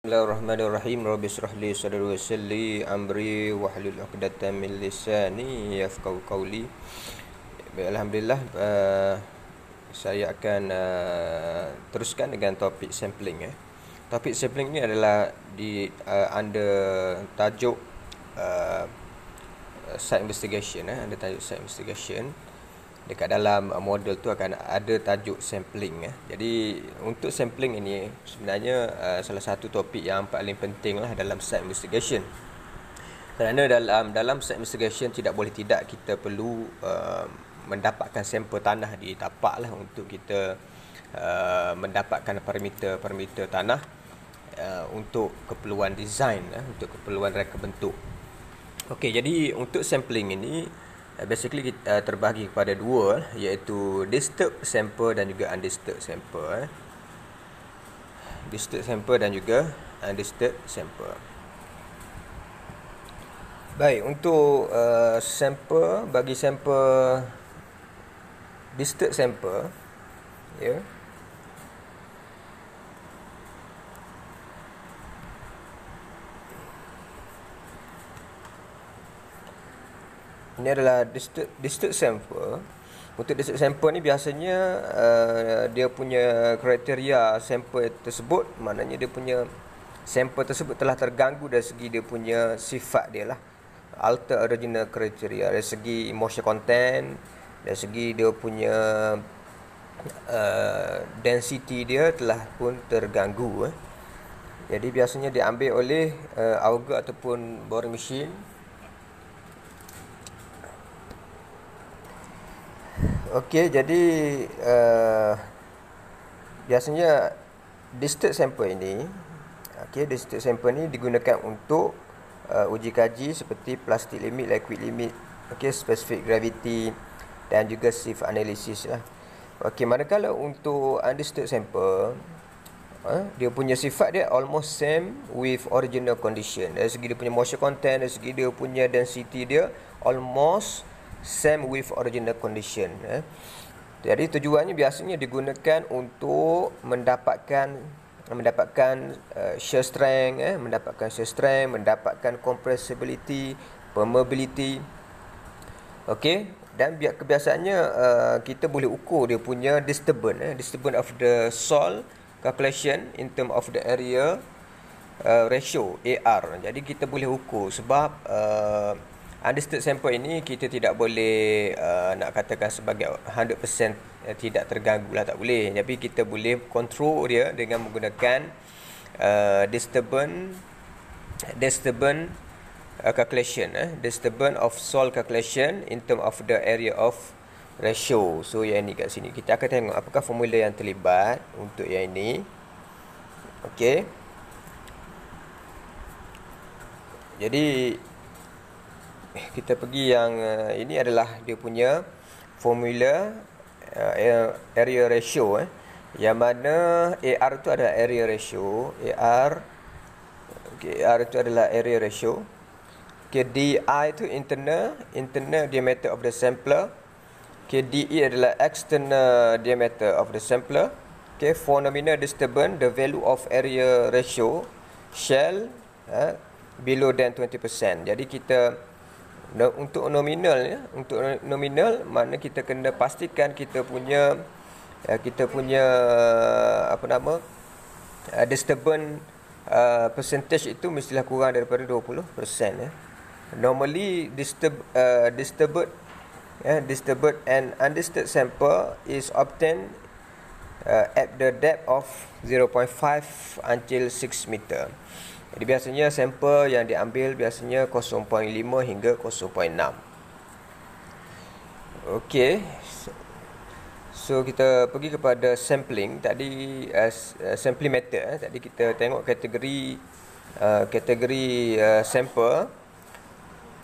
Bismillahirrahmanirrahim. Rabbi shrah li sadri wa yassir amri wa hlul 'uqdatam min lisani yafqahu qawli. Alhamdulillah uh, saya akan uh, teruskan dengan topik sampling eh. Topik sampling ni adalah di uh, under tajuk uh, site investigation eh, under tajuk site investigation dekat dalam uh, model tu akan ada tajuk sampling eh. Jadi untuk sampling ini sebenarnya uh, salah satu topik yang paling penting lah dalam site investigation. Kerana dalam dalam site investigation tidak boleh tidak kita perlu uh, mendapatkan sampel tanah di tapak lah untuk kita uh, mendapatkan parameter-parameter tanah uh, untuk keperluan design uh, untuk keperluan reka bentuk. Okey, jadi untuk sampling ini basically kita uh, terbahagi kepada dua iaitu disturbed sample dan juga undisturbed sample eh. disturbed sample dan juga undisturbed sample baik untuk uh, sample bagi sampel disturbed sample ya yeah. Ini adalah district sample. Untuk district sample ni biasanya uh, dia punya kriteria sampel tersebut maknanya dia punya sampel tersebut telah terganggu dari segi dia punya sifat dia lah. Alter original criteria dari segi moisture content dari segi dia punya uh, density dia telah pun terganggu eh. jadi biasanya diambil oleh uh, auger ataupun boring machine Okey, jadi uh, biasanya district sample ini, okey, district sample ini digunakan untuk uh, uji kaji seperti plastic limit, liquid limit, okey, specific gravity dan juga shift analysis lah. Okey, manakala untuk undisturbed sample, uh, dia punya sifat dia almost same with original condition. Dari segi dia punya moisture content, dari segi dia punya density dia almost same with original condition eh. Jadi tujuannya biasanya digunakan untuk mendapatkan mendapatkan uh, shear strength eh mendapatkan shear strength mendapatkan compressibility permeability. Okey? Dan biar kebiasaannya uh, kita boleh ukur dia punya disturbance eh disturbance of the soil calculation in term of the area uh, ratio AR jadi kita boleh ukur sebab uh, undisturbed sample ini kita tidak boleh uh, nak katakan sebagai 100% uh, tidak terganggu lah tak boleh. Tapi kita boleh control dia dengan menggunakan uh, disturbance disturbance uh, calculation eh. Disturbance of soil calculation in term of the area of ratio. So yang ini kat sini. Kita akan tengok apakah formula yang terlibat untuk yang ini. Okey. Jadi kita pergi yang uh, ini adalah dia punya formula uh, area ratio eh. Yang mana AR itu adalah area ratio AR okay, AR itu adalah area ratio. Okay, DI itu internal internal diameter of the sampler. Okay, DE adalah external diameter of the sampler. Okay, for nominal disturbance the value of area ratio shall uh, below than 20% jadi kita untuk nominal ya untuk nominal mana kita kena pastikan kita punya ya, kita punya apa nama uh, disturbance uh, percentage itu mestilah kurang daripada 20% ya. Normally disturb uh, disturbed ya disturbed and undisturbed sample is obtained uh, at the depth of 0.5 until 6 meter jadi biasanya sampel yang diambil biasanya 0.5 hingga 0.6. Okey. So kita pergi kepada sampling tadi uh, sampling method eh. tadi kita tengok kategori uh, kategori uh, sampel.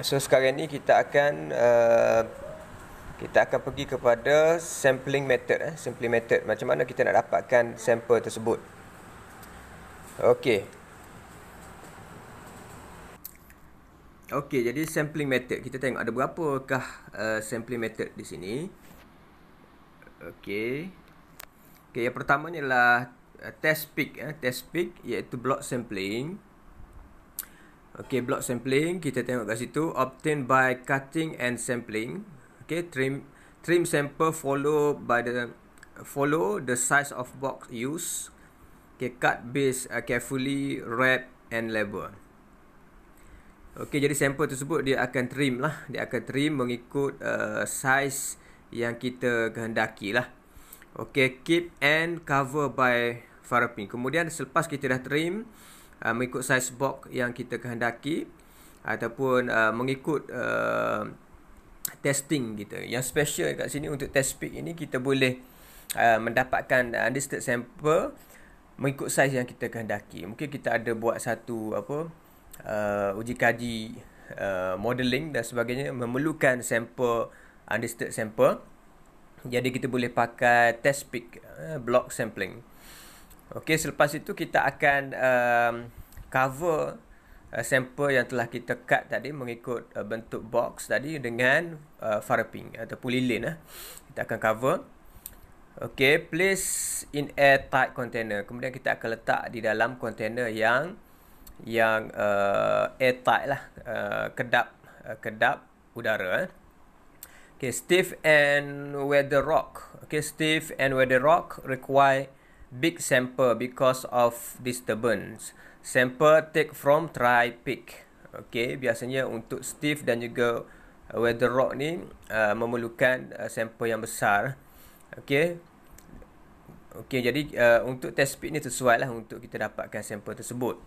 So sekarang ni kita akan uh, kita akan pergi kepada sampling method eh sampling method macam mana kita nak dapatkan sampel tersebut. Okey. Okey, jadi sampling method kita tengok ada berapakah uh, sampling method di sini. Okey. Okey, yang pertamanya adalah uh, test pick eh, test pick iaitu block sampling Okay, block sampling kita tengok kat situ obtained by cutting and sampling. Okay, trim trim sample follow by the follow the size of box used. Okay, cut base uh, carefully wrap and label. Okay, jadi sampel tersebut dia akan trim lah. Dia akan trim mengikut uh, size yang kita kehendaki lah. Okay, keep and cover by Farapin. Kemudian selepas kita dah trim, uh, mengikut size box yang kita kehendaki ataupun uh, mengikut uh, testing kita. Yang special kat sini untuk test pick ini kita boleh uh, mendapatkan unlisted sample mengikut size yang kita kehendaki. Mungkin kita ada buat satu apa uh, uji kaji uh, modeling dan sebagainya memerlukan sampel unlisted sample. Jadi kita boleh pakai test pick uh, block sampling. Okey, selepas itu kita akan um, cover uh, sampel yang telah kita cut tadi mengikut uh, bentuk box tadi dengan uh, faraping ataupun lilin uh. Kita akan cover. Okey, place in airtight container. Kemudian kita akan letak di dalam container yang yang uh, airtight lah, uh, kedap uh, kedap udara. Okay, stiff and weather rock. Okay, stiff and weather rock require big sample because of disturbance. Sample take from try pick. Okay, biasanya untuk stiff dan juga weather rock ni uh, memerlukan uh, sampel yang besar. Okay. Okay, jadi uh, untuk test pit ni sesuai lah untuk kita dapatkan sampel tersebut.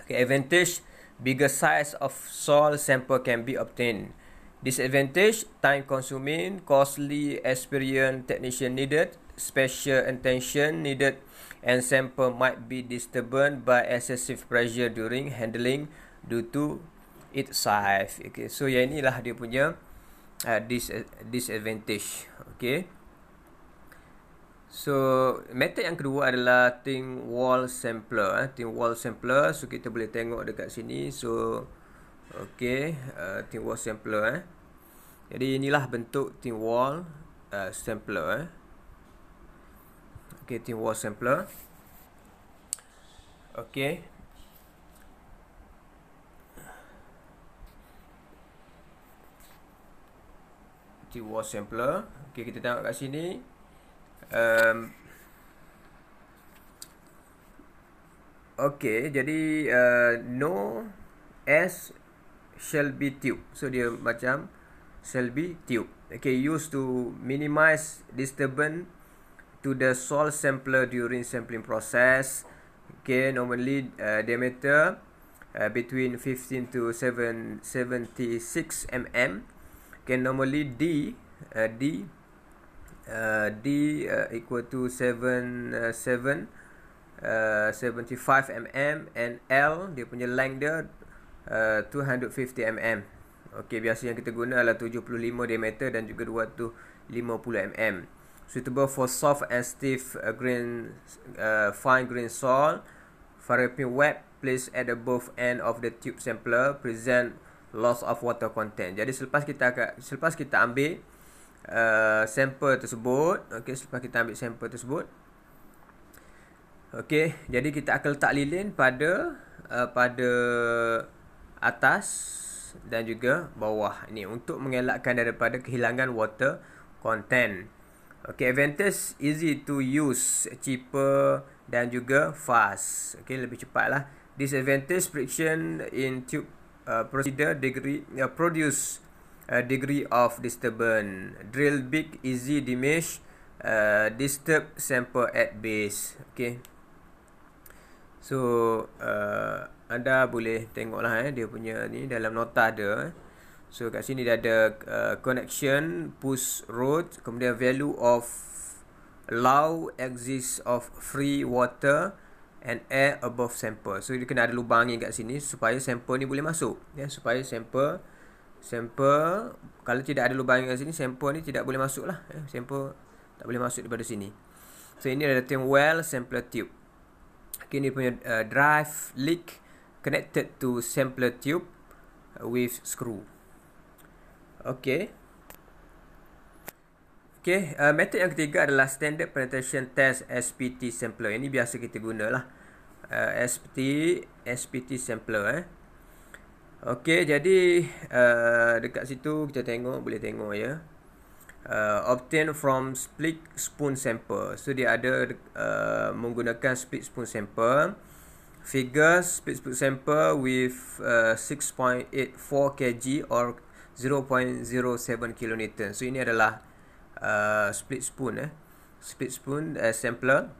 Okay, advantage, bigger size of soil sample can be obtained. Disadvantage, time consuming, costly, experienced technician needed special attention needed and sample might be disturbed by excessive pressure during handling due to its size. Okay, so yang inilah dia punya uh, dis disadvantage. Okay. So method yang kedua adalah thin wall sampler. Eh. Thin wall sampler. So kita boleh tengok dekat sini. So okay, uh, thin wall sampler. Eh. Jadi inilah bentuk thin wall uh, sampler. Eh okay, wall sampler okay wall sampler okay, kita tengok kat sini um, okay, jadi uh, no S Shelby tube so dia macam Shelby tube okay, used to minimize disturbance to the soil sampler during sampling process. Okay, normally uh, diameter uh, between 15 to 7, 76 mm. Okay, normally D, uh, D, uh, D uh, equal to 7, uh, 7, uh, 75 mm and L, dia punya length dia uh, 250 mm. Okay, biasa yang kita guna adalah 75 diameter dan juga 250 mm suitable for soft and stiff uh, grain uh, fine grain soil. Farapin wet placed at the both end of the tube sampler present loss of water content. Jadi selepas kita selepas kita ambil uh, sampel tersebut okey selepas kita ambil sampel tersebut okey jadi kita akan letak lilin pada uh, pada atas dan juga bawah ini untuk mengelakkan daripada kehilangan water content Okay, advantage easy to use, cheaper dan juga fast. Okay, lebih cepat lah. Disadvantage friction in tube uh, procedure degree uh, produce a degree of disturbance. Drill big, easy damage, uh, disturb sample at base. Okay. So, uh, anda boleh tengok lah eh, dia punya ni dalam nota ada. Eh. So kat sini dia ada uh, connection push road kemudian value of allow exist of free water and air above sample. So dia kena ada lubang ni kat sini supaya sample ni boleh masuk ya supaya sample sample kalau tidak ada lubang kat sini sample ni tidak boleh masuk lah ya. sample tak boleh masuk daripada sini. So ini ada thing well sampler tube. Okay, ni punya uh, drive leak connected to sampler tube with screw. Okey. Okay, uh, metod yang ketiga adalah Standard Penetration Test SPT Sampler. Ini biasa kita gunalah. Uh, SPT, SPT Sampler. Eh. Okay, jadi uh, dekat situ kita tengok, boleh tengok ya. Uh, obtain from split spoon sample. So, dia ada uh, menggunakan split spoon sample. Figure split spoon sample with uh, 6.84 kg or 0.07 kilonewton. So, ini adalah uh, split spoon eh split spoon uh, sampler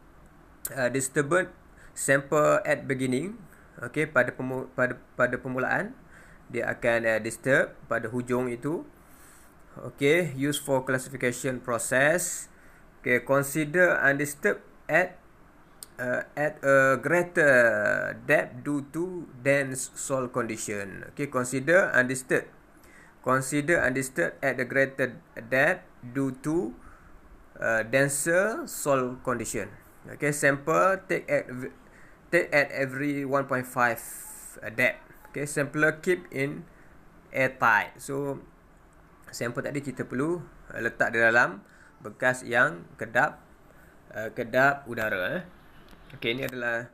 uh, disturbed sample at beginning okey pada pemu- pada pada permulaan dia akan uh, disturb pada hujung itu okey use for classification process okey consider undisturbed at uh, at a greater depth due to dense soil condition okey consider undisturbed consider undisturbed at a greater depth due to uh, denser soil condition. Okay, sample take at take at every 1.5 uh, depth. Okay, sampler keep in airtight. So, sampel tadi kita perlu uh, letak di dalam bekas yang kedap uh, kedap udara. Eh. Okay, ini adalah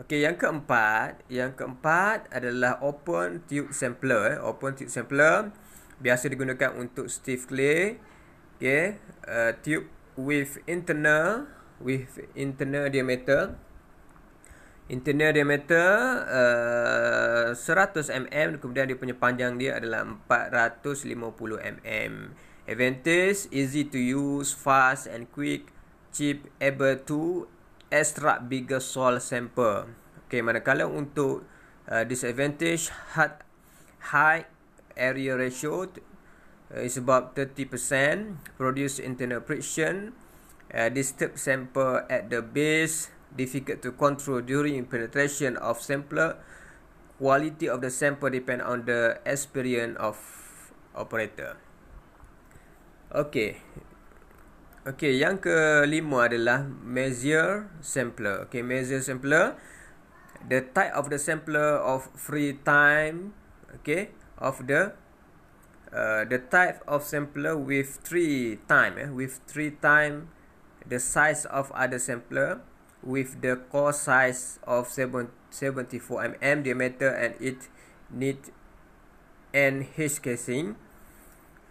Okey, yang keempat, yang keempat adalah open tube sampler. Eh. Open tube sampler biasa digunakan untuk stiff clay. Okey, uh, tube with internal with internal diameter. Internal diameter uh, 100 mm kemudian dia punya panjang dia adalah 450 mm. Advantage easy to use, fast and quick, cheap, able to extract bigger soil sample. Okay, manakala untuk uh, disadvantage hard, high area ratio uh, is about 30%, produce internal friction, uh, disturb sample at the base, difficult to control during penetration of sampler, quality of the sample depend on the experience of operator. Okay, Okey, yang kelima adalah measure sampler. Okey, measure sampler. The type of the sampler of free time. Okay, of the uh, the type of sampler with three time. Eh, with three time the size of other sampler with the core size of 7, 74 mm diameter and it need NH casing.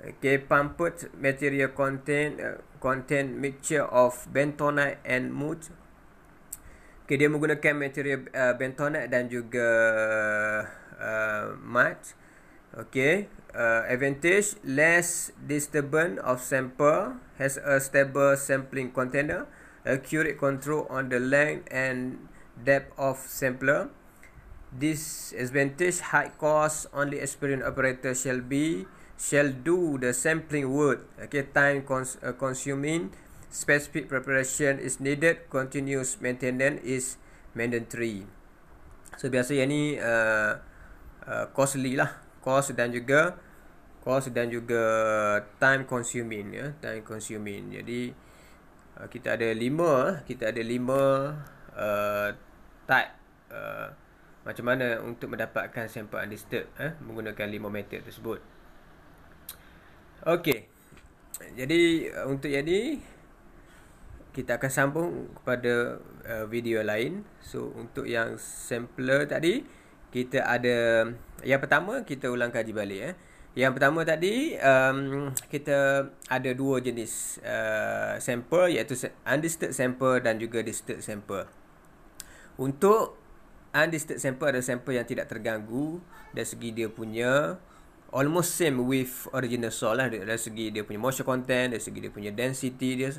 Okay, pumped material contain uh, contain mixture of bentonite and mud. Okay, dia menggunakan material uh, bentonite dan juga uh, mud. Okay, uh, advantage less disturbance of sample has a stable sampling container, accurate control on the length and depth of sampler. This advantage high cost only experienced operator shall be shall do the sampling work. Okay, time cons uh, consuming, specific preparation is needed, continuous maintenance is mandatory. So biasa yang ni uh, uh, costly lah, cost dan juga cost dan juga time consuming ya, time consuming. Jadi uh, kita ada lima, kita ada lima uh, type uh, macam mana untuk mendapatkan sampel undisturbed eh, menggunakan lima method tersebut. Okey. Jadi uh, untuk ni kita akan sambung kepada uh, video lain. So untuk yang sampler tadi kita ada yang pertama kita ulang kaji balik eh. Yang pertama tadi um, kita ada dua jenis uh, sampel iaitu undisturbed sampel dan juga disturbed sampel. Untuk undisturbed sampel ada sampel yang tidak terganggu dari segi dia punya almost same with original soil lah dari segi dia punya moisture content dari segi dia punya density dia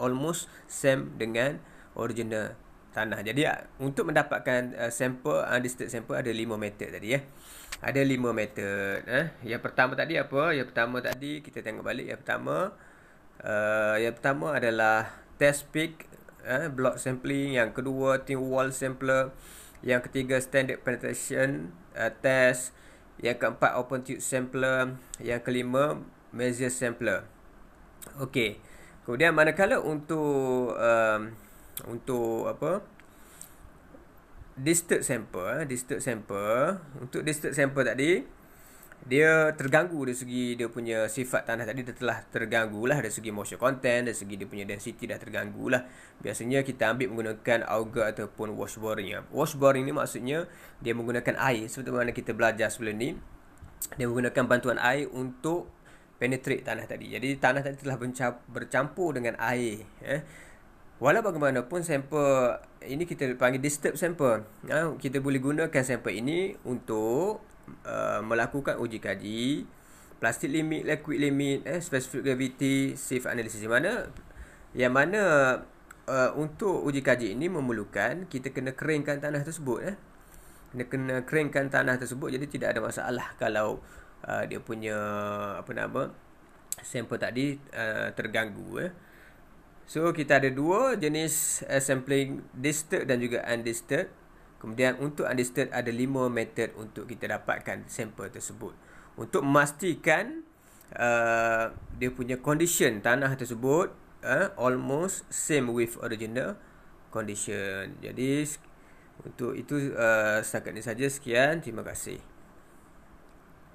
almost same dengan original tanah. Jadi untuk mendapatkan uh, sampel undisturbed sampel ada lima method tadi ya. Ada lima method eh. Yang pertama tadi apa? Yang pertama tadi kita tengok balik. Yang pertama uh, yang pertama adalah test peak eh, block sampling. Yang kedua thin wall sampler. Yang ketiga standard penetration uh, test. Yang keempat open tube sampler, yang kelima measure sampler. Okey. Kemudian manakala untuk um, untuk apa? Distant sample, eh, distant sample. Untuk distant sample tadi dia terganggu dari segi dia punya sifat tanah tadi dia telah terganggu lah dari segi moisture content dari segi dia punya density dah terganggu lah biasanya kita ambil menggunakan auger ataupun wash boring wash boring ni maksudnya dia menggunakan air seperti mana kita belajar sebelum ni dia menggunakan bantuan air untuk penetrate tanah tadi jadi tanah tadi telah bercampur dengan air eh. Walau bagaimanapun sampel ini kita panggil disturb sampel. Ha, kita boleh gunakan sampel ini untuk uh, melakukan uji kaji plastik limit, liquid limit, eh, specific gravity, safe analysis di mana yang mana uh, untuk uji kaji ini memerlukan kita kena keringkan tanah tersebut eh. Kena kena keringkan tanah tersebut jadi tidak ada masalah kalau uh, dia punya apa nama sampel tadi uh, terganggu eh. So kita ada dua jenis uh, sampling disturbed dan juga undisturbed. Kemudian untuk undisturbed ada lima method untuk kita dapatkan sampel tersebut. Untuk memastikan uh, dia punya condition tanah tersebut uh, almost same with original condition. Jadi untuk itu uh, setakat ini saja sekian. Terima kasih.